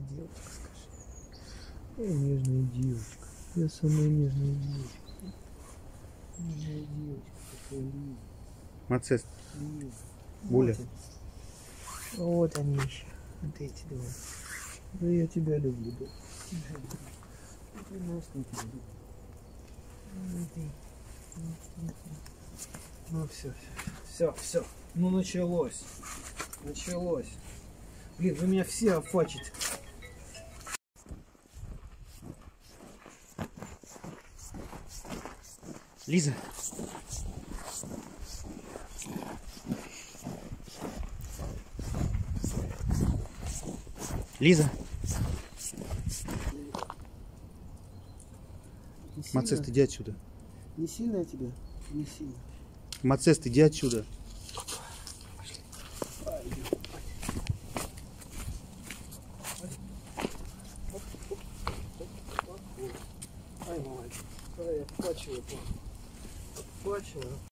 нежная девочка, скажи. Я нежная девочка. Я самая нежная девочка. Нежная девочка, такая Лиза. Мацест. Лиза. Буля. Вот, они. вот они еще. Вот эти два. Да я тебя люблю, да. Ну, что я тебя люблю. Ну, ты. Ну, ну, ну. Ну все, все, все. Ну началось. Началось. Блин, вы меня все офачите. Лиза. Лиза. Мацест, иди отсюда. не сильно я тебя? Не сильно. Мацест, иди отсюда. Ай, мальчик. Ай, я плачу, я плачу. Плачу.